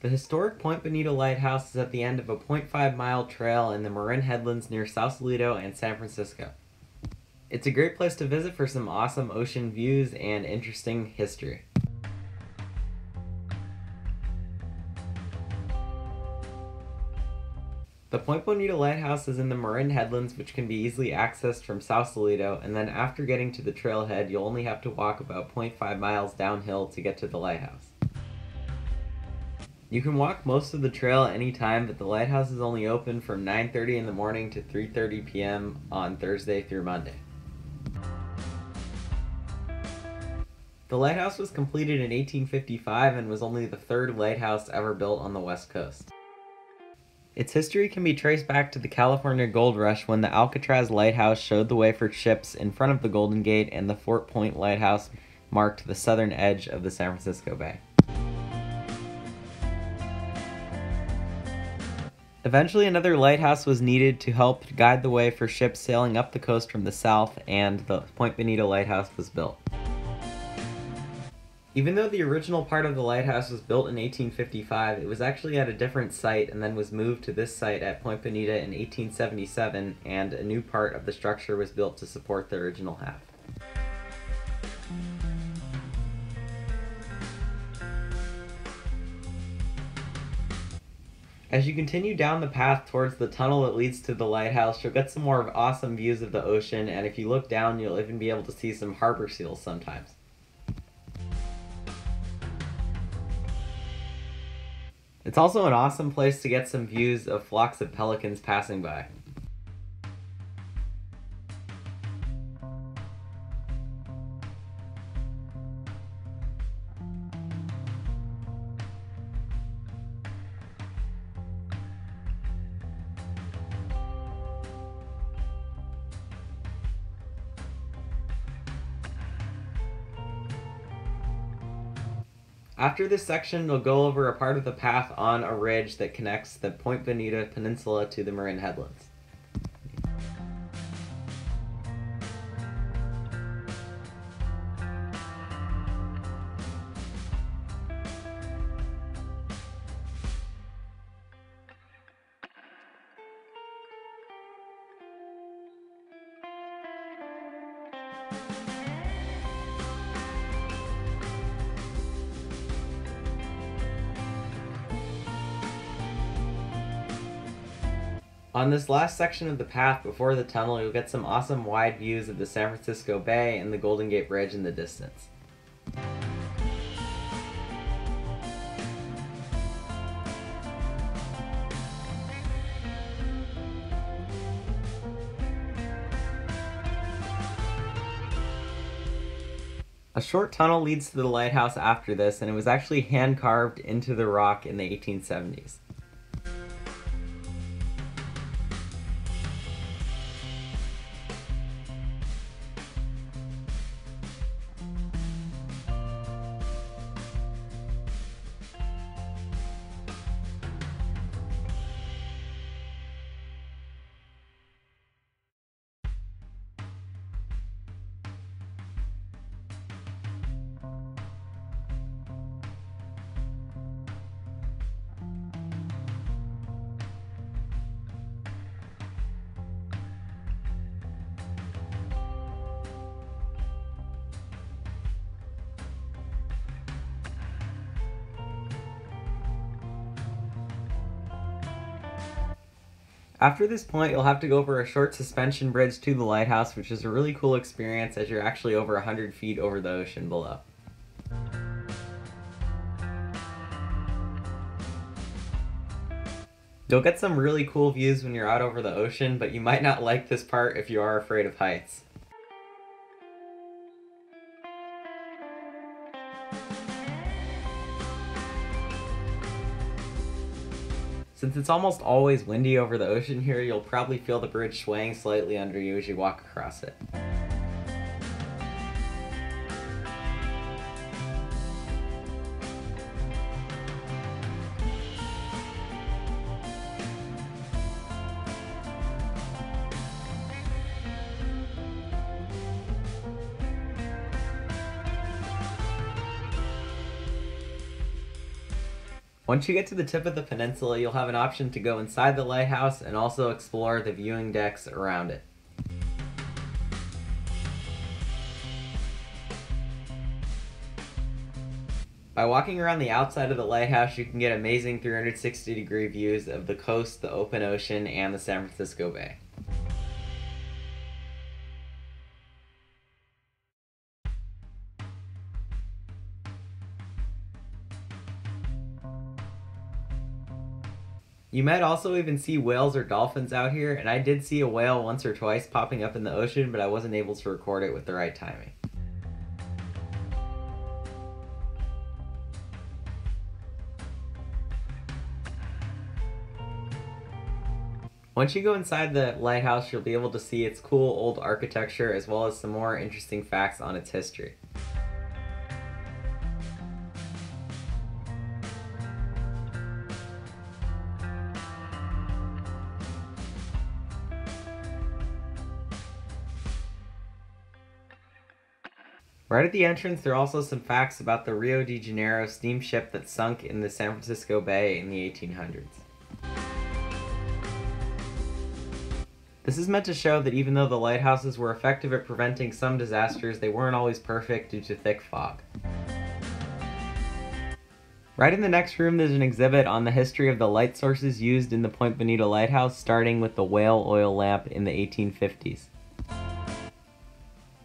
The historic Point Bonita Lighthouse is at the end of a 0.5 mile trail in the Marin Headlands near Sausalito and San Francisco. It's a great place to visit for some awesome ocean views and interesting history. The Point Bonita Lighthouse is in the Marin Headlands, which can be easily accessed from Sausalito, and then after getting to the trailhead, you'll only have to walk about 0.5 miles downhill to get to the lighthouse. You can walk most of the trail at any time, but the lighthouse is only open from 9:30 in the morning to 3:30 p.m. on Thursday through Monday. The lighthouse was completed in 1855 and was only the third lighthouse ever built on the west coast. Its history can be traced back to the California Gold Rush when the Alcatraz Lighthouse showed the way for ships in front of the Golden Gate and the Fort Point Lighthouse marked the southern edge of the San Francisco Bay. Eventually, another lighthouse was needed to help guide the way for ships sailing up the coast from the south, and the Point Bonita Lighthouse was built. Even though the original part of the lighthouse was built in 1855, it was actually at a different site and then was moved to this site at Point Bonita in 1877, and a new part of the structure was built to support the original half. As you continue down the path towards the tunnel that leads to the lighthouse, you'll get some more awesome views of the ocean, and if you look down, you'll even be able to see some harbor seals sometimes. It's also an awesome place to get some views of flocks of pelicans passing by. After this section, we'll go over a part of the path on a ridge that connects the Point Bonita Peninsula to the Marin Headlands. On this last section of the path before the tunnel, you'll get some awesome wide views of the San Francisco Bay and the Golden Gate Bridge in the distance. A short tunnel leads to the lighthouse after this, and it was actually hand carved into the rock in the 1870s. After this point, you'll have to go over a short suspension bridge to the lighthouse, which is a really cool experience as you're actually over 100 feet over the ocean below. You'll get some really cool views when you're out over the ocean, but you might not like this part if you are afraid of heights. Since it's almost always windy over the ocean here, you'll probably feel the bridge swaying slightly under you as you walk across it. Once you get to the tip of the peninsula, you'll have an option to go inside the lighthouse and also explore the viewing decks around it. By walking around the outside of the lighthouse, you can get amazing 360 degree views of the coast, the open ocean, and the San Francisco Bay. You might also even see whales or dolphins out here, and I did see a whale once or twice popping up in the ocean, but I wasn't able to record it with the right timing. Once you go inside the lighthouse, you'll be able to see its cool old architecture as well as some more interesting facts on its history. Right at the entrance, there are also some facts about the Rio de Janeiro steamship that sunk in the San Francisco Bay in the 1800s. This is meant to show that even though the lighthouses were effective at preventing some disasters, they weren't always perfect due to thick fog. Right in the next room, there's an exhibit on the history of the light sources used in the Point Bonita Lighthouse, starting with the whale oil lamp in the 1850s.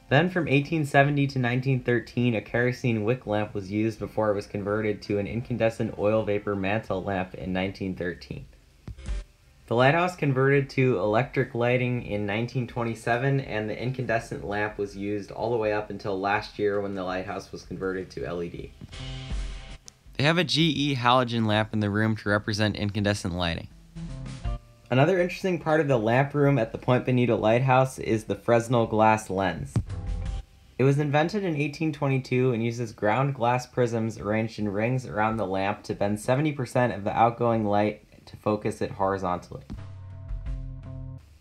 Then from 1870 to 1913, a kerosene wick lamp was used before it was converted to an incandescent oil vapor mantle lamp in 1913. The lighthouse converted to electric lighting in 1927 and the incandescent lamp was used all the way up until last year when the lighthouse was converted to LED. They have a GE halogen lamp in the room to represent incandescent lighting. Another interesting part of the lamp room at the Point Bonita Lighthouse is the Fresnel glass lens. It was invented in 1822 and uses ground glass prisms arranged in rings around the lamp to bend 70% of the outgoing light to focus it horizontally.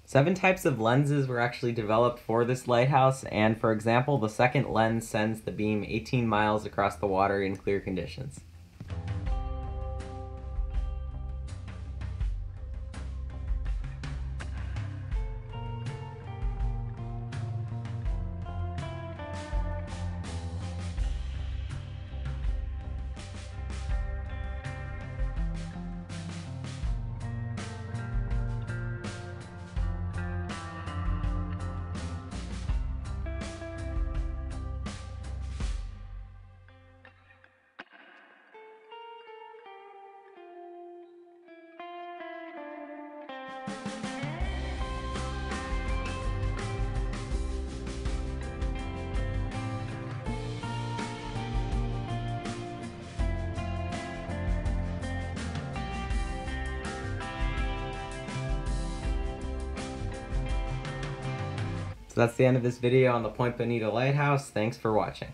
Seven types of lenses were actually developed for this lighthouse, and for example, the second lens sends the beam 18 miles across the water in clear conditions. So that's the end of this video on the Point Bonita Lighthouse. Thanks for watching.